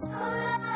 Sola.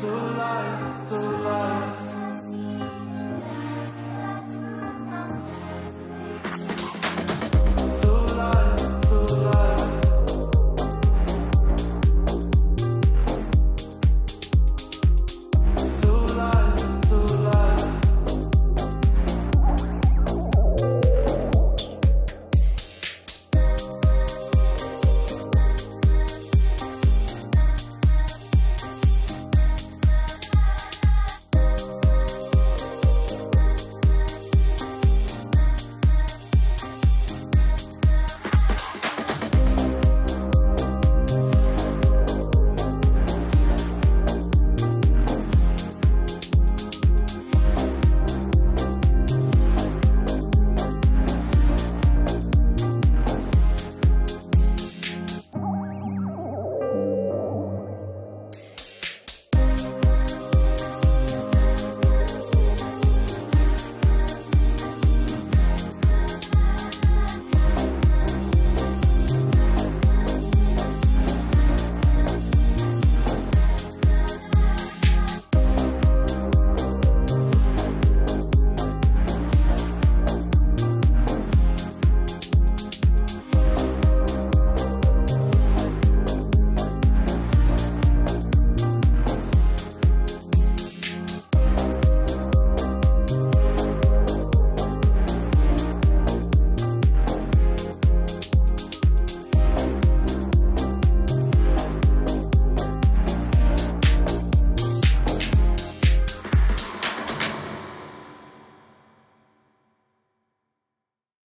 so light, so